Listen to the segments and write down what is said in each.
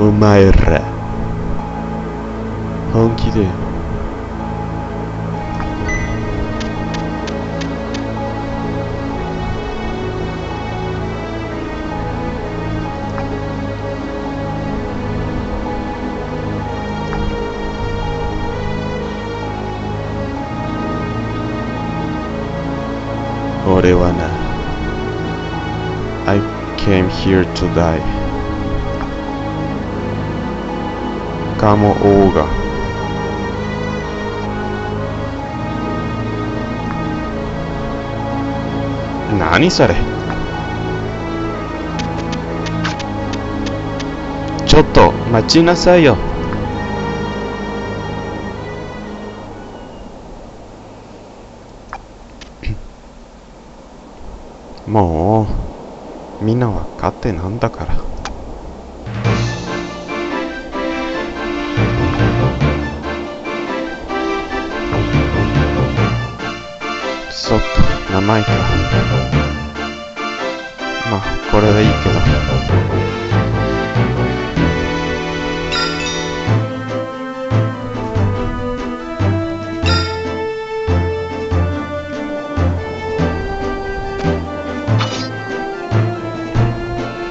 Ömer. Hangide. Orevana. I came here to die. カモオーガ何それ。ちょっと待ちなさいよ。もうみんなは勝手なんだから。そっか名前かまあこれでいいけど。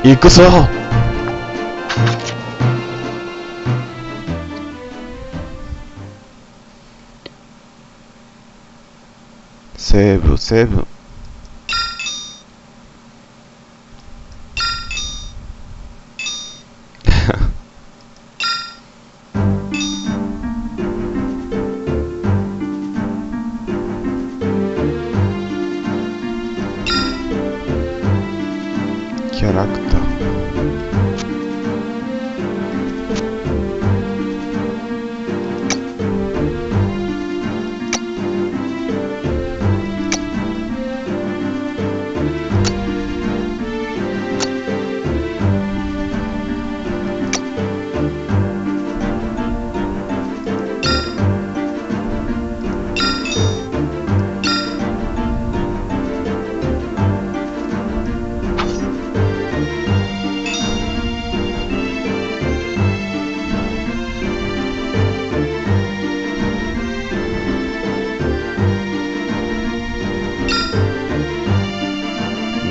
行くぞ。セー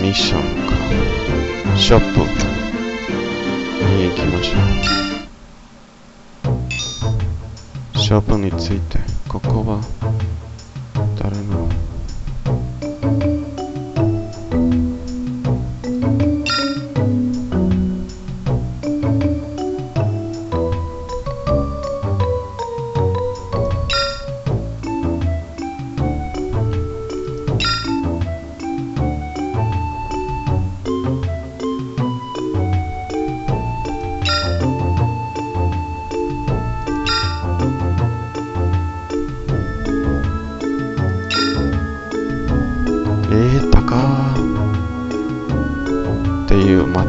ミッションか。ショップ。に行きましょう。ショップについてここは誰の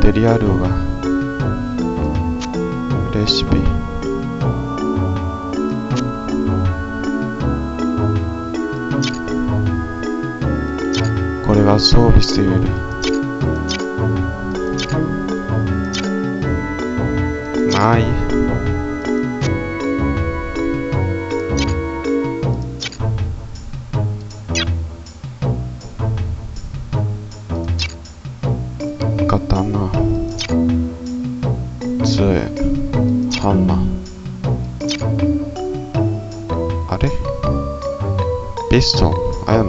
いうマテリアルがレシピ。これは装備するない。ピストンあや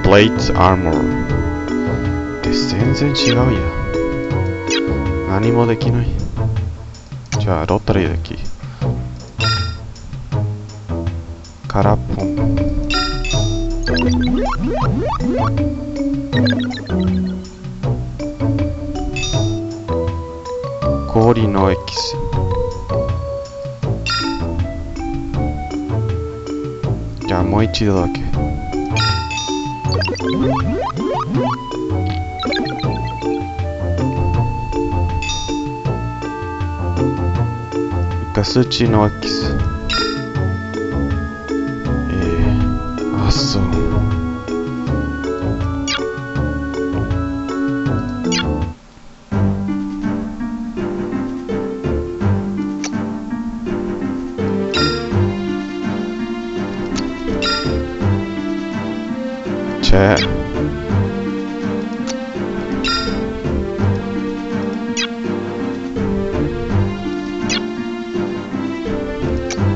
ー、ププレイトアーモーって全然違うや。何もできない。じゃあロッタリーでき空っぽ。氷のエキス。じゃあもう一度だけ。ガスチのエキス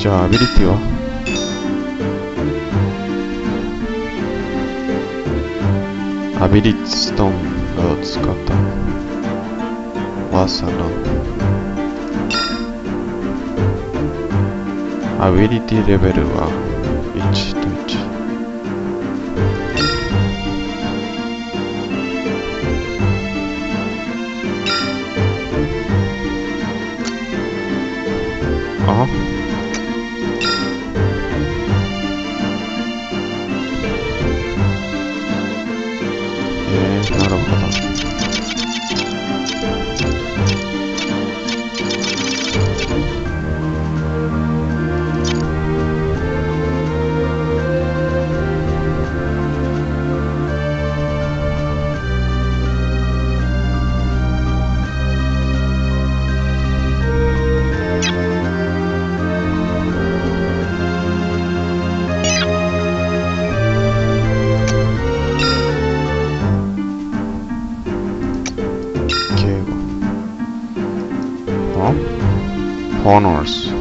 じゃあアビリティはアビリティストーンを使った？技の。アビリティレベルは1 ?honors。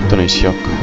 後にしようか。